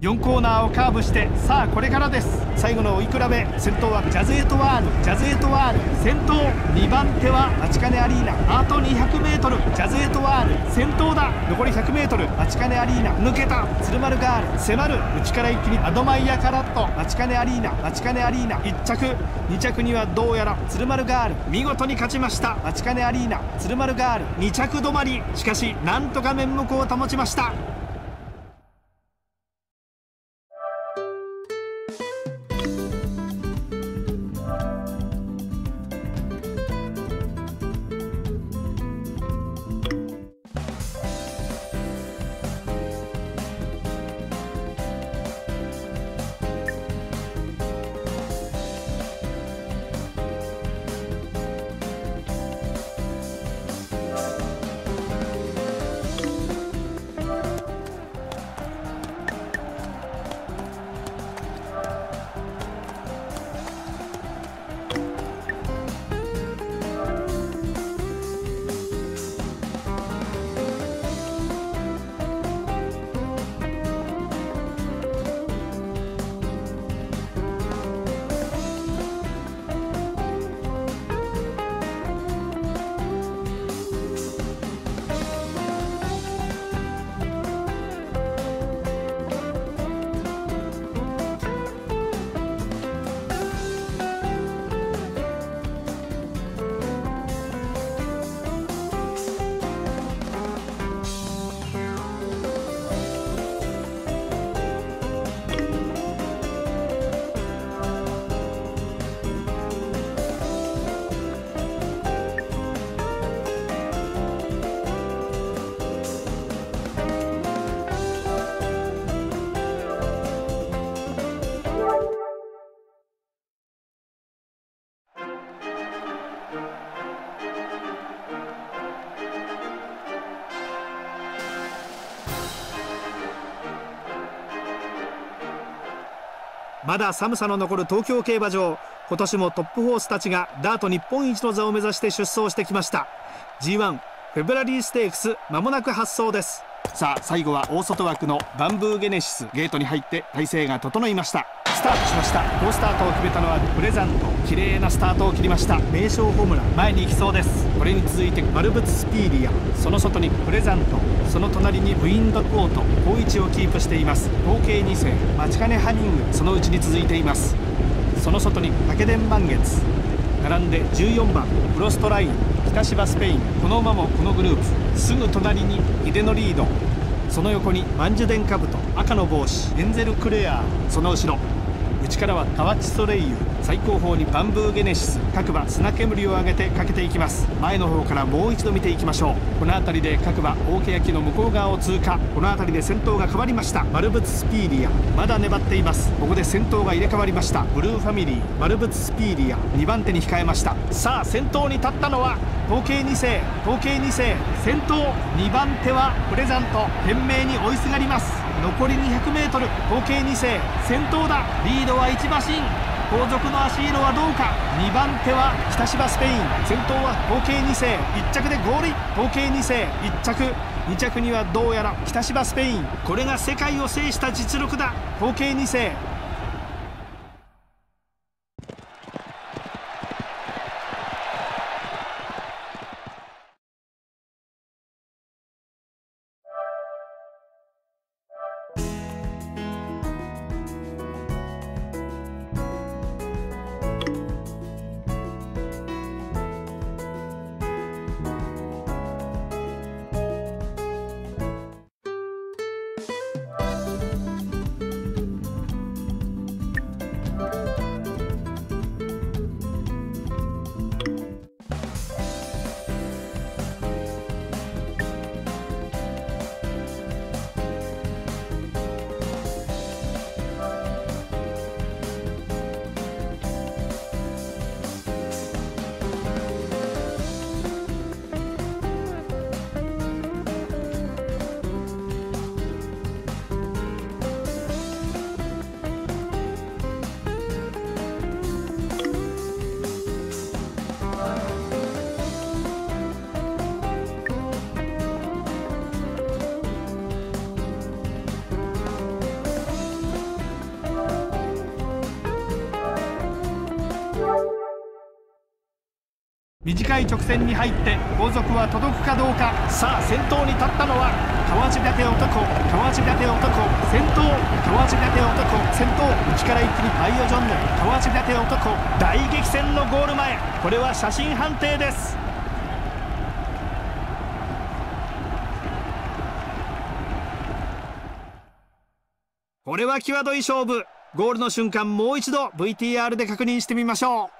4コーナーをカーブしてさあこれからです。最後の追い比べ先頭はジャズエトワール。ジャズエトワール。先頭2番手はマチカネアリーナ。あと 200m ジャズエトワール。先頭だ。残り 100m マチカネアリーナ。抜けた。鶴丸ガール。迫る内から一気にアドマイヤカラットマチカネアリーナ。マチカネアリーナ。1着。2着にはどうやら。鶴丸ガール。見事に勝ちました。マチカネアリーナ。鶴丸ガール。2着止まり。しかしなんとか面目を保ちました。まだ寒さの残る東京競馬場。今年もトップホースたちがダート日本一の座を目指して出走してきました。G1 フェブラリーステークスまもなく発走です。さあ最後は大外枠のバンブーゲネシスゲートに入って体勢が整いました。スタートしました。好スタートを決めたのはプレザント綺麗なスタートを切りました。名将ホームラン。前に行きそうです。これに続いてマルブツスピーディア。その外にプレザント。その隣にウィンドコート。好位置をキープしています。合計2戦。マチカネハニング。そのうちに続いています。その外にタケデンマンゲツ。並んで14番。フロストライン。キタシバスペイン。この馬もこのグループ。すぐ隣にヒデノリード。その横にマンジュデンカブト赤の帽子エンゼルクレア。その後ろ。内からはカワチソレイユ最高峰にバンブーゲネシス各馬砂煙を上げてかけていきます。前の方からもう一度見ていきましょう。この辺りで各馬大欅の向こう側を通過。この辺りで先頭が変わりました。マルブツスピーディア。まだ粘っています。ここで先頭が入れ替わりました。ブルーファミリーマルブツスピーディア。2番手に控えました。さあ先頭に立ったのは統計2世。統計2世。先頭。2番手はプレザント。懸命に追いすがります。残り 200m 合計2世先頭だ。リードは1馬身。後続の足色はどうか。2番手は北芝スペイン。先頭は合計2世1着でゴール。合計2世1着。2着にはどうやら北芝スペイン。これが世界を制した実力だ。合計2世短い直線に入って後続は届くかどうか。さあ先頭に立ったのは河内立男河内立男先頭河内立男先頭内から一気にパイオジョンヌ河内立男。大激戦のゴール前。これは写真判定です。これは際どい勝負。ゴールの瞬間もう一度 VTR で確認してみましょう。